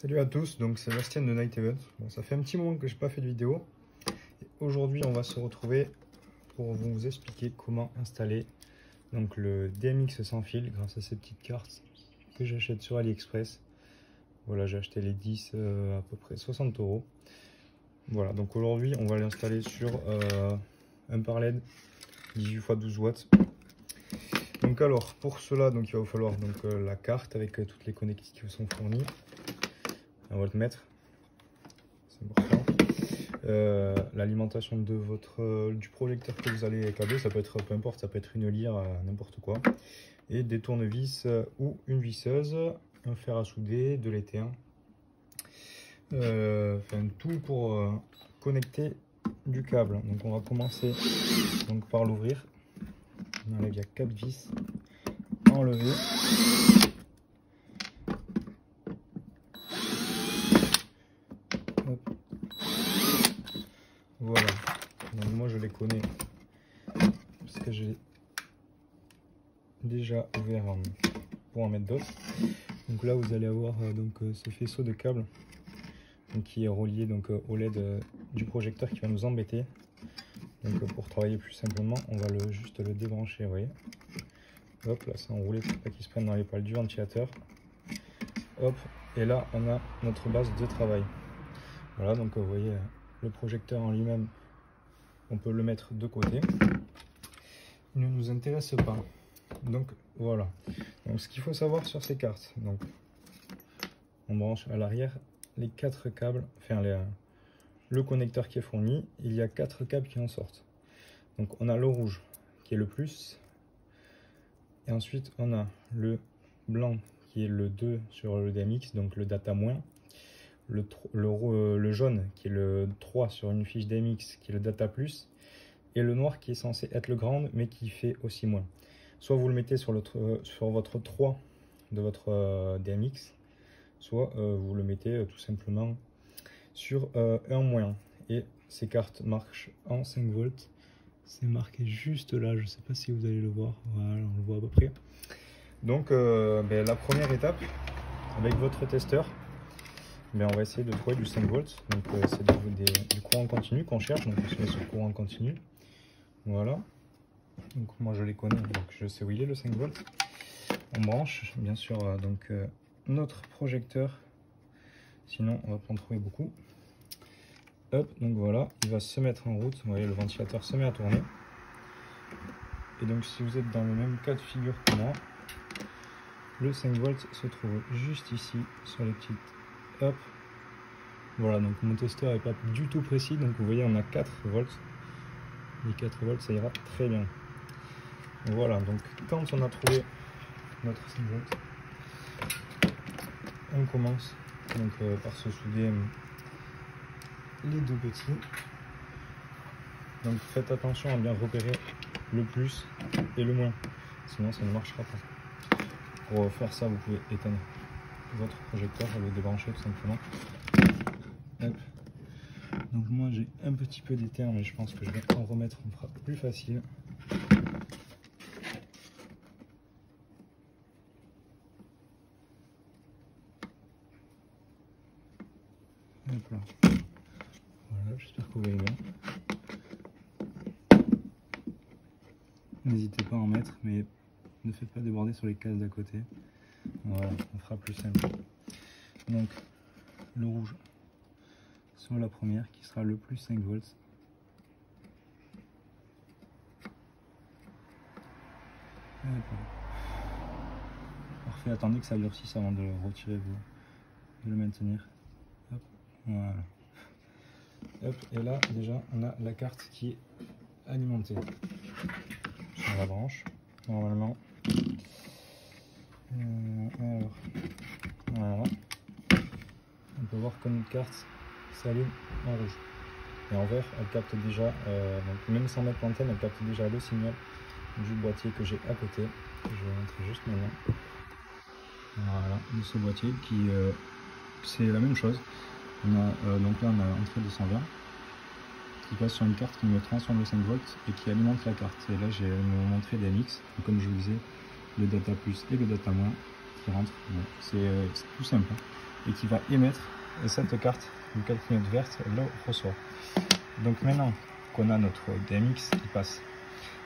Salut à tous, donc c'est Bastien de Night Event. Bon, ça fait un petit moment que j'ai pas fait de vidéo. Aujourd'hui, on va se retrouver pour vous expliquer comment installer donc le DMX sans fil grâce à ces petites cartes que j'achète sur AliExpress. Voilà, j'ai acheté les 10 euh, à peu près 60 euros. Voilà, donc aujourd'hui, on va l'installer sur euh, un par LED 18 x 12 watts. Donc alors, pour cela, donc il va vous falloir donc euh, la carte avec toutes les connectiques qui vous sont fournies un voltmètre, c'est important. Euh, l'alimentation de votre euh, du projecteur que vous allez câbler, ça peut être peu importe, ça peut être une lyre, euh, n'importe quoi, et des tournevis ou une visseuse, un fer à souder, de l'étain, enfin tout pour connecter du câble. Donc on va commencer donc par l'ouvrir. On il y a quatre vis enlever. Voilà. Donc moi je les connais parce que déjà ouvert pour en mettre d'autres. Donc là vous allez avoir euh, donc euh, ce faisceau de câble qui est relié donc euh, au LED du projecteur qui va nous embêter. Donc pour travailler plus simplement, on va le, juste le débrancher, vous voyez. Hop, là c'est enroulé pour pas qu'il se prenne dans les poils du ventilateur. Hop, et là on a notre base de travail. Voilà, donc vous voyez le projecteur en lui-même, on peut le mettre de côté. Ne nous intéresse pas. Donc voilà. Donc ce qu'il faut savoir sur ces cartes, donc on branche à l'arrière les quatre câbles, enfin le connecteur qui est fourni, il y a quatre câbles qui en sortent. Donc on a le rouge qui est le plus, et ensuite on a le blanc qui est le 2 sur le DMX, donc le data moins, le, euh, le, jaune qui est le 3 sur une fiche DMX qui est le data plus et le noir qui est censé être le grand mais qui fait aussi moins. Soit vous le mettez sur, euh, votre 3 de votre euh, DMX, soit vous le mettez tout simplement sur un moins. Et ces cartes marchent en 5 volts. C'est marqué juste là, je ne sais pas si vous allez le voir, voilà, on le voit à peu près. Donc ben, la première étape, avec votre testeur, mais on va essayer de trouver du 5 volts. Donc euh, c'est du courant continu qu'on cherche. Donc on se met sur courant continu. Voilà. Donc moi je les connais, donc je sais où il est le 5 volts. On branche bien sûr euh, donc euh, notre projecteur. Sinon on va pas en trouver beaucoup. Hop, donc voilà, il va se mettre en route. Vous voyez le ventilateur se met à tourner. Et donc si vous êtes dans le même cas de figure que moi, le 5 volts se trouve juste ici sur les petites Hop. Voilà, donc mon testeur n'est pas du tout précis, donc vous voyez on a 4 volts. Les 4 volts ça ira très bien. Voilà, donc quand on a trouvé notre 5 volts, on commence donc euh, par se souder les deux petits. Donc faites attention à bien repérer le plus et le moins, sinon ça ne marchera pas. Pour faire ça, vous pouvez éteindre votre projecteur et le débrancher tout simplement. Donc moi j'ai un petit peu d'éther mais je pense que je vais en remettre, on fera plus facile. Hop là. Voilà, j'espère que vous voyez bien. N'hésitez pas à en mettre, mais ne faites pas déborder sur les cases d'à côté. Voilà, on fera plus simple. Donc, le rouge sur la première qui sera le plus 5 volts. Parfait, attendez que ça durcisse avant de le retirer, de le maintenir. voilà. et là, déjà, on a la carte qui est alimentée. Sur la branche, normalement. Euh, voilà. On peut voir que notre carte s'allume en rouge. Et en vert, elle capte déjà, euh, donc même sans mettre l'antenne, elle capte déjà le signal du boîtier que j'ai à côté. Je vais montrer juste maintenant. Voilà, de ce boîtier qui euh, c'est la même chose. On a, donc là on a entrée 220 qui passe sur une carte qui me transforme le 5 volts et qui alimente la carte. Et là j'ai mon entrée DMX, comme je vous disais, le data plus et le data moins qui rentrent. Euh, c'est tout simple. Hein. et qui va émettre cette carte du clignote verte le ressort. Donc maintenant qu'on a notre DMX qui passe,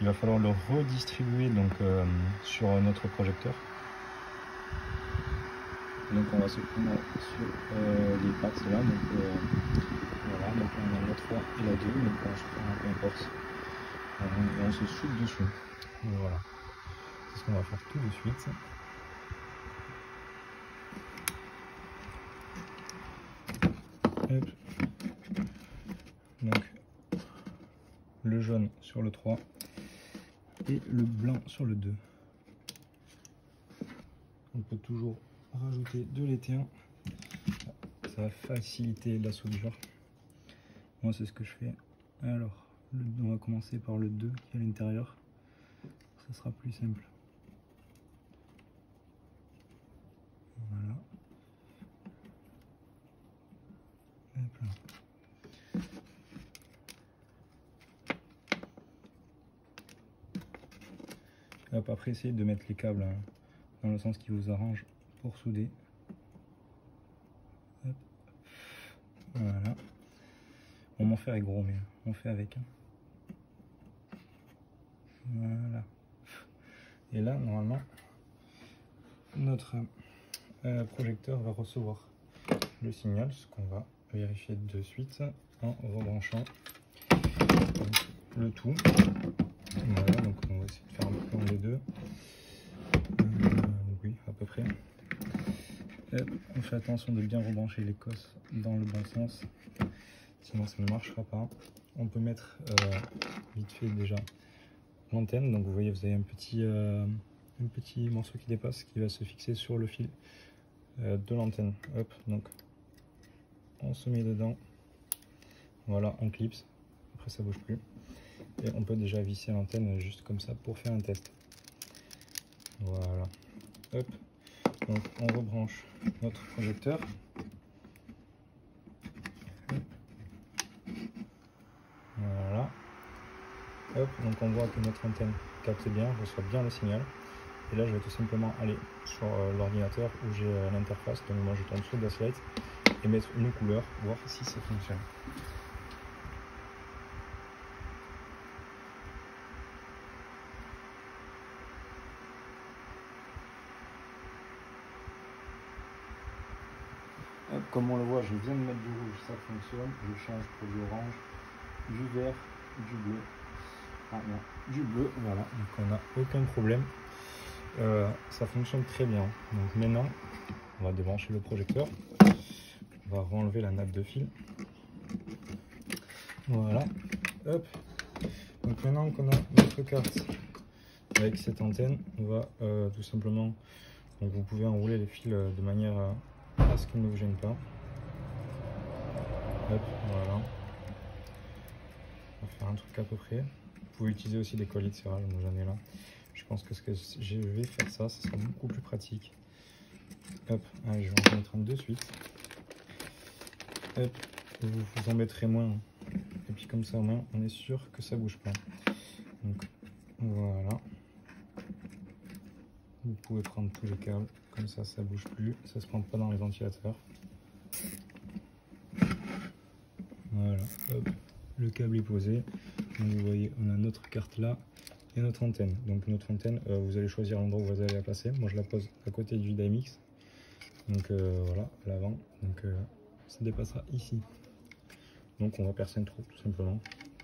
il va falloir le redistribuer donc, euh, sur notre projecteur. Donc on va se prendre sur euh, les pattes là. Donc, euh, voilà, donc on a la 3 et la 2, donc on se prend peu importe. Et on se shoot dessus. voilà. C'est ce qu'on va faire tout de suite. Donc le jaune sur le 3 et le blanc sur le 2. On peut toujours rajouter de l'étain. Ça va faciliter la soudure. Moi c'est ce que je fais. Alors, on va commencer par le 2 qui est à l'intérieur. Ça sera plus simple. Voilà. Hop après, essayez de mettre les câbles hein, dans le sens qui vous arrange pour souder. Voilà. On m'en fait avec gros, mais on fait avec. Hein. Voilà. Et là, normalement, notre euh, projecteur va recevoir le signal, ce qu'on va vérifier de suite en rebranchant le tout. Donc on va essayer de faire un peu les deux. Euh, oui, à peu près. on fait attention de bien rebrancher les cosses dans le bon sens, sinon ça ne marchera pas. On peut mettre euh, vite fait déjà l'antenne, donc vous voyez vous avez un petit, euh, un petit morceau qui dépasse qui va se fixer sur le fil de l'antenne. Hop, donc on se met dedans. Voilà, on clipse. Après, ça bouge plus. On peut déjà visser l'antenne juste comme ça pour faire un test. Voilà. Hop. Donc, on rebranche notre projecteur. Voilà. Hop. Donc, on voit que notre antenne capte bien, reçoit bien le signal. Et là, je vais tout simplement aller sur euh, l'ordinateur où j'ai euh, l'interface. Donc, moi, je tombe sur Gaslight et mettre une couleur, voir si ça fonctionne. Comme on le voit, je viens de mettre du rouge, ça fonctionne. Je change pour du orange, du vert, du bleu. Ah non, du bleu, voilà. Donc on n'a aucun problème. Euh, ça fonctionne très bien. Donc maintenant, on va débrancher le projecteur. On va enlever la nappe de fil. Voilà. Hop. Donc maintenant qu'on a notre carte avec cette antenne, on va euh, tout simplement, donc vous pouvez enrouler les fils euh, de manière à ce qu'ils ne vous gênent pas. Hop, voilà. On va faire un truc à peu près. Vous pouvez utiliser aussi des colliers de serrage, moi j'en ai là. Je pense que ce que je vais faire ça, ce sera beaucoup plus pratique. Hop, allez, je vais en mettre un de suite vous vous embêterez moins. Et puis comme ça au moins on est sûr que ça bouge pas. Donc voilà. Vous pouvez prendre tous les câbles, comme ça ça bouge plus, ça se prend pas dans les ventilateurs. Voilà, le câble est posé. Vous voyez, on a notre carte là et notre antenne. Donc notre antenne, euh, vous allez choisir l'endroit où vous allez la placer. Moi je la pose à côté du DMX. Donc euh, voilà, à l'avant. Donc euh, ça dépassera ici. Donc on va percer un trou tout simplement.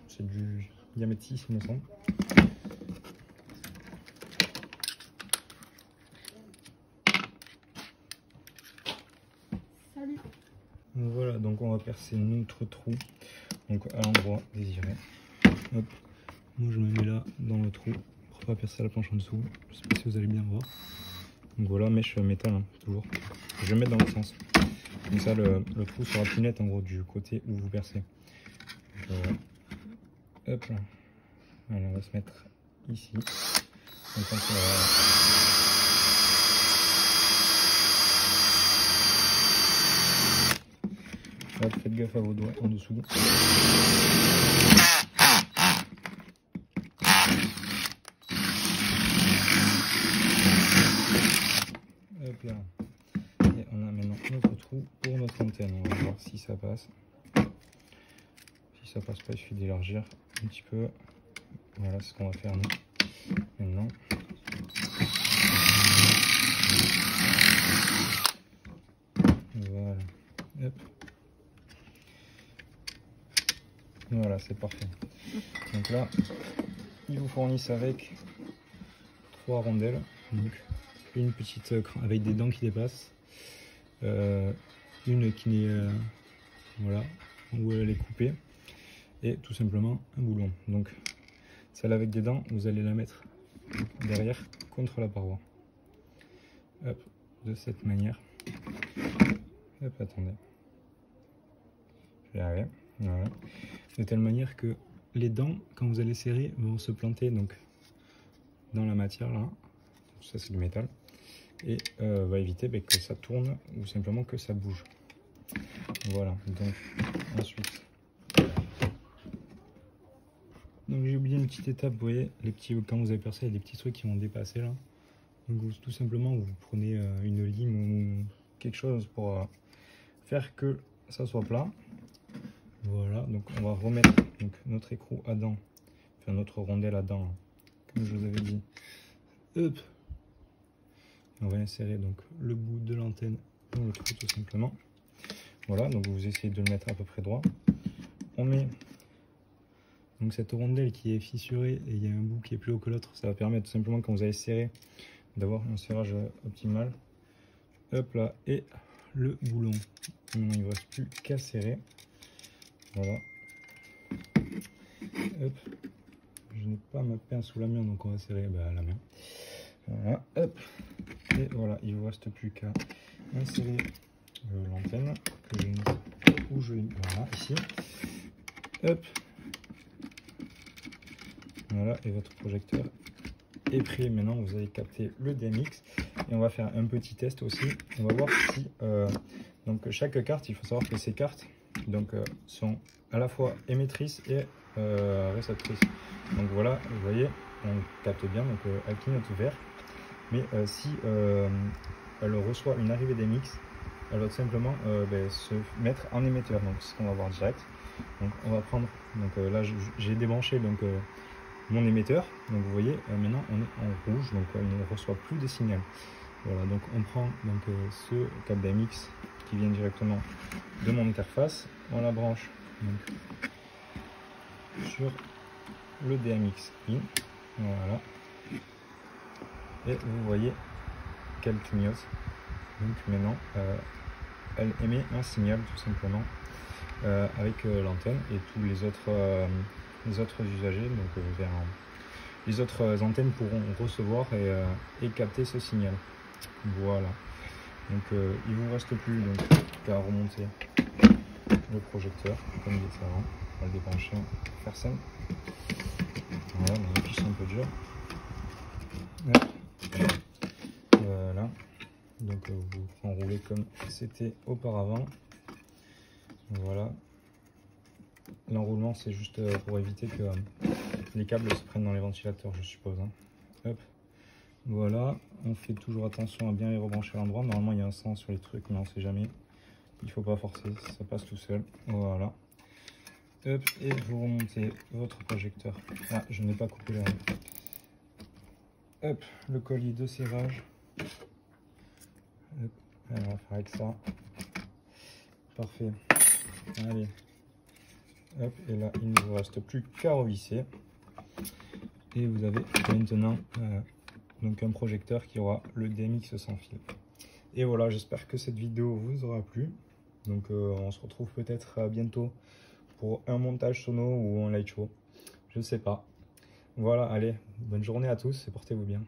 C'est du diamètre 6 il me semble. Salut. Voilà, donc on va percer notre trou donc à l'endroit désiré. Hop. Moi je me mets là dans le trou pour pas percer la planche en dessous. Je sais pas si vous allez bien voir. Donc voilà, mèche métal, hein, toujours. Je vais mettre dans le sens. Comme ça, le, trou sera plus net en gros du côté où vous percez. hop là. on va se mettre ici. Donc, faites gaffe à vos doigts en dessous. Hop là. Et on a maintenant notre trou notre antenne. On va voir si ça passe. Si ça passe pas, il suffit d'élargir un petit peu. Voilà ce qu'on va faire nous. Maintenant. Voilà. Hop. Voilà, c'est parfait. Donc là, ils vous fournissent avec trois rondelles. Donc, une petite avec des dents qui dépassent. Euh, une qui n'est euh, voilà où elle est coupée et tout simplement un boulon donc celle avec des dents vous allez la mettre derrière contre la paroi Hop, de cette manière Hop, attendez je vais arriver voilà. De telle manière que les dents quand vous allez serrer vont se planter donc dans la matière là ça c'est du métal et euh, va éviter bah, que ça tourne ou simplement que ça bouge. Voilà, donc ensuite. Donc j'ai oublié une petite étape, vous voyez, les petits, quand vous avez percé, il y a des petits trucs qui vont dépasser là. Donc tout simplement, vous prenez euh, une lime ou quelque chose pour euh, faire que ça soit plat. Voilà, donc on va remettre notre écrou à dents, enfin notre rondelle à dents, comme je vous avais dit. Hop, on va insérer donc le bout de l'antenne dans le trou tout simplement. Voilà, donc vous essayez de le mettre à peu près droit. On met donc cette rondelle qui est fissurée et il y a un bout qui est plus haut que l'autre. Ça va permettre tout simplement quand vous allez serrer d'avoir un serrage optimal. Hop là, et le boulon. Il ne reste plus qu'à serrer. Voilà. Hop. Je n'ai pas ma pince sous la main donc on va serrer bah, la main. Voilà, hop. Et voilà, il ne vous reste plus qu'à insérer euh, l'antenne où je voilà ici. Hop. Voilà, et votre projecteur est prêt. Maintenant, vous allez capter le DMX et on va faire un petit test aussi. On va voir si euh, donc chaque carte, il faut savoir que ces cartes donc euh, sont à la fois émettrices et réceptrices. Donc voilà, vous voyez, on capte bien, donc elle clignote vert. Mais euh, si euh, elle reçoit une arrivée des mix, elle va simplement euh, ben, se mettre en émetteur. Donc ce qu'on va voir direct. Donc on va prendre, donc là j'ai débranché donc mon émetteur. Donc vous voyez, maintenant on est en rouge, donc elle ne reçoit plus de signal. Voilà, donc on prend donc ce câble DMX qui vient directement de mon interface, on la branche sur le DMX. Voilà. Et vous voyez qu'elle clignote. Donc maintenant euh, elle émet un signal tout simplement euh, avec euh, l'antenne et tous les autres les autres usagers. Donc les autres antennes pourront recevoir et, capter ce signal. Voilà donc il vous reste plus qu'à remonter le projecteur comme dit avant on va le débrancher faire simple voilà on appuie un peu dur voilà. Donc euh, vous enroulez comme c'était auparavant. Voilà. L'enroulement c'est juste euh, pour éviter que euh, les câbles se prennent dans les ventilateurs je suppose. Hein. Hop. Voilà, on fait toujours attention à bien les rebrancher à l'endroit. Normalement il y a un sens sur les trucs, mais on sait jamais. Il faut pas forcer, ça passe tout seul. Voilà. Hop, et vous remontez votre projecteur. Ah, je n'ai pas coupé la, Hop, le collier de serrage. on va faire avec ça. Parfait. Allez. Hop, et là, il ne vous reste plus qu'à revisser. Et vous avez maintenant euh, donc un projecteur qui aura le DMX sans fil. Et voilà, j'espère que cette vidéo vous aura plu. Donc euh, on se retrouve peut-être bientôt pour un montage sono ou un light show. Je ne sais pas. Voilà, allez, bonne journée à tous et portez-vous bien.